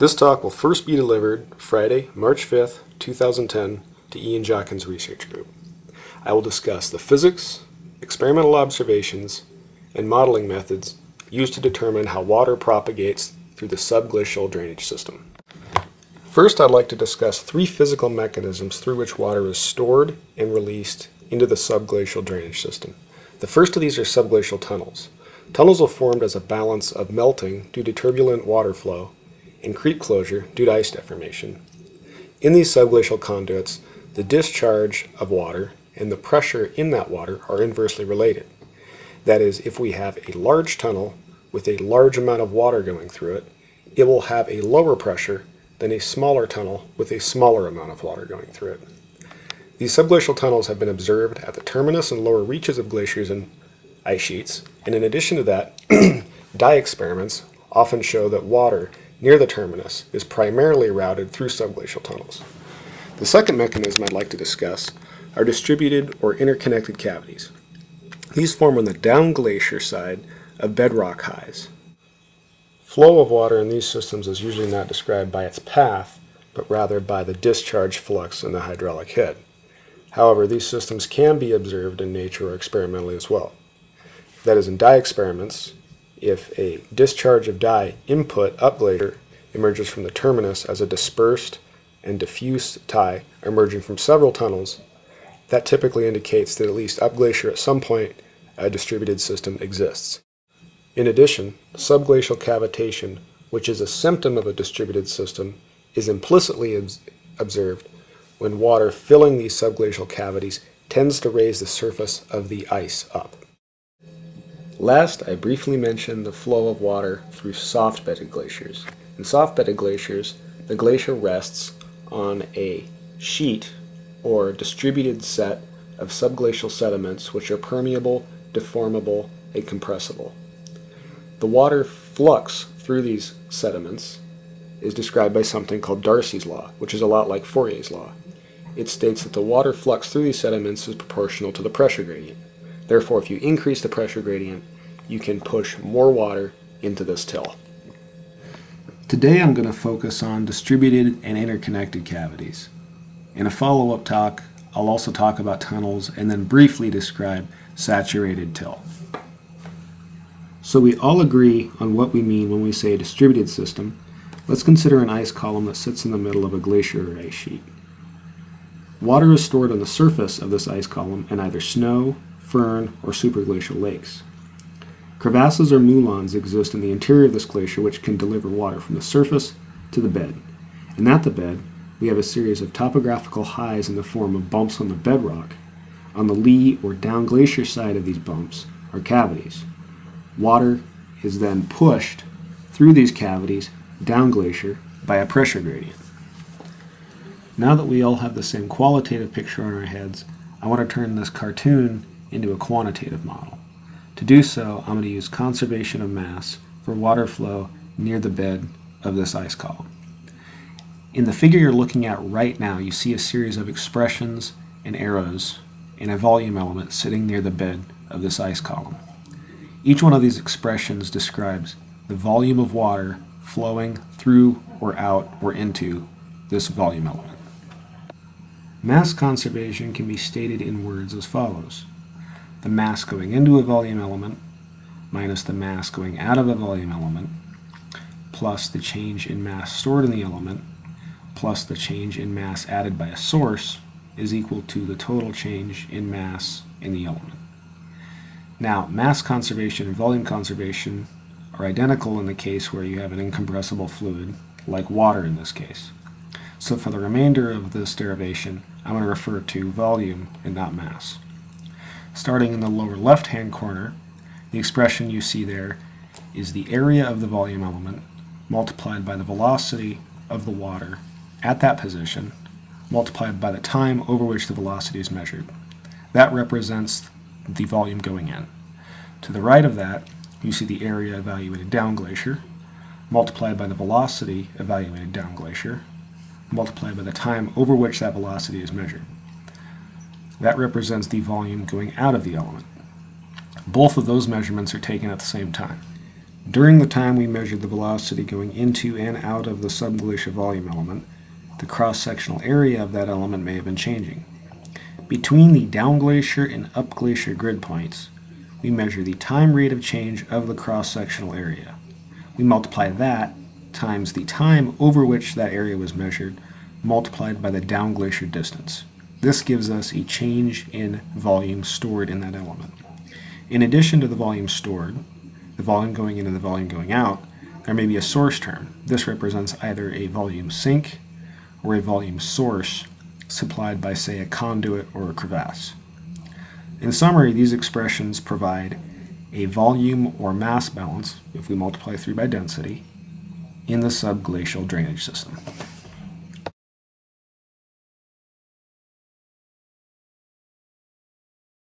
This talk will first be delivered Friday, March 5th, 2010 to Ian Joughin's research group. I will discuss the physics, experimental observations, and modeling methods used to determine how water propagates through the subglacial drainage system. First, I'd like to discuss three physical mechanisms through which water is stored and released into the subglacial drainage system. The first of these are subglacial tunnels. Tunnels are formed as a balance of melting due to turbulent water flow and creep closure due to ice deformation. In these subglacial conduits, the discharge of water and the pressure in that water are inversely related. That is, if we have a large tunnel with a large amount of water going through it, it will have a lower pressure than a smaller tunnel with a smaller amount of water going through it. These subglacial tunnels have been observed at the terminus and lower reaches of glaciers and ice sheets, and in addition to that, dye experiments often show that water near the terminus is primarily routed through subglacial tunnels. The second mechanism I'd like to discuss are distributed or interconnected cavities. These form on the down glacier side of bedrock highs. Flow of water in these systems is usually not described by its path, but rather by the discharge flux in the hydraulic head. However, these systems can be observed in nature or experimentally as well. That is, in dye experiments, if a discharge of dye input up glacier emerges from the terminus as a dispersed and diffuse dye emerging from several tunnels, that typically indicates that at least upglacier at some point a distributed system exists. In addition, subglacial cavitation, which is a symptom of a distributed system, is implicitly observed when water filling these subglacial cavities tends to raise the surface of the ice up. Last, I briefly mentioned the flow of water through soft-bedded glaciers. In soft-bedded glaciers, the glacier rests on a sheet or distributed set of subglacial sediments which are permeable, deformable, and compressible. The water flux through these sediments is described by something called Darcy's law, which is a lot like Fourier's law. It states that the water flux through these sediments is proportional to the pressure gradient. Therefore, if you increase the pressure gradient, you can push more water into this till. Today I'm going to focus on distributed and interconnected cavities. In a follow-up talk, I'll also talk about tunnels and then briefly describe saturated till. So we all agree on what we mean when we say a distributed system. Let's consider an ice column that sits in the middle of a glacier or ice sheet. Water is stored on the surface of this ice column in either snow, firn, or supraglacial lakes. Crevasses or moulins exist in the interior of this glacier which can deliver water from the surface to the bed. And at the bed, we have a series of topographical highs in the form of bumps on the bedrock. On the lee or down glacier side of these bumps are cavities. Water is then pushed through these cavities down glacier by a pressure gradient. Now that we all have the same qualitative picture in our heads, I want to turn this cartoon into a quantitative model. To do so, I'm going to use conservation of mass for water flow near the bed of this ice column. In the figure you're looking at right now, you see a series of expressions and arrows in a volume element sitting near the bed of this ice column. Each one of these expressions describes the volume of water flowing through or out or into this volume element. Mass conservation can be stated in words as follows the mass going into a volume element minus the mass going out of a volume element plus the change in mass stored in the element plus the change in mass added by a source is equal to the total change in mass in the element. Now, mass conservation and volume conservation are identical in the case where you have an incompressible fluid, like water in this case. So for the remainder of this derivation, I'm going to refer to volume and not mass. Starting in the lower left-hand corner, the expression you see there is the area of the volume element multiplied by the velocity of the water at that position multiplied by the time over which the velocity is measured. That represents the volume going in. To the right of that, you see the area evaluated down glacier multiplied by the velocity evaluated down glacier multiplied by the time over which that velocity is measured. That represents the volume going out of the element. Both of those measurements are taken at the same time. During the time we measured the velocity going into and out of the subglacial volume element, the cross-sectional area of that element may have been changing. Between the downglacier and upglacier grid points, we measure the time rate of change of the cross-sectional area. We multiply that times the time over which that area was measured multiplied by the downglacier distance. This gives us a change in volume stored in that element. In addition to the volume stored, the volume going in and the volume going out, there may be a source term. This represents either a volume sink or a volume source supplied by, say, a conduit or a crevasse. In summary, these expressions provide a volume or mass balance, if we multiply through by density, in the subglacial drainage system.